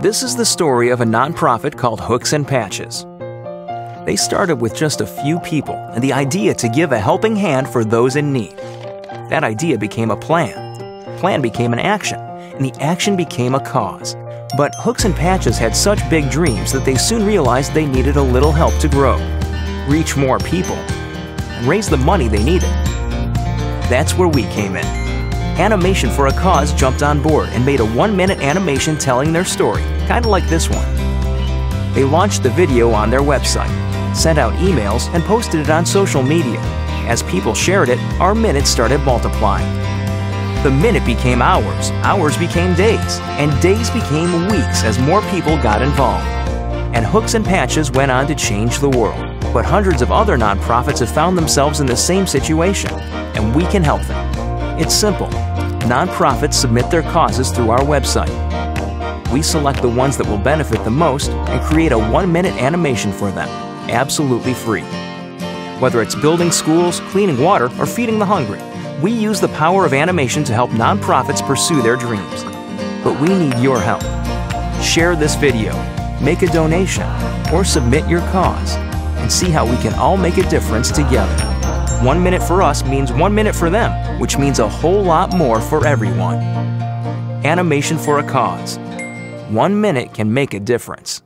This is the story of a nonprofit called Hooks and Patches. They started with just a few people and the idea to give a helping hand for those in need. That idea became a plan. Plan became an action, and the action became a cause. But Hooks and Patches had such big dreams that they soon realized they needed a little help to grow, reach more people, and raise the money they needed. That's where we came in. Animation for a Cause jumped on board and made a one minute animation telling their story, kind of like this one. They launched the video on their website, sent out emails, and posted it on social media. As people shared it, our minutes started multiplying. The minute became hours, hours became days, and days became weeks as more people got involved. And Hooks and Patches went on to change the world. But hundreds of other nonprofits have found themselves in the same situation, and we can help them. It's simple. Nonprofits submit their causes through our website. We select the ones that will benefit the most and create a one minute animation for them, absolutely free. Whether it's building schools, cleaning water, or feeding the hungry, we use the power of animation to help nonprofits pursue their dreams. But we need your help. Share this video, make a donation, or submit your cause, and see how we can all make a difference together. One minute for us means one minute for them, which means a whole lot more for everyone. Animation for a cause. One minute can make a difference.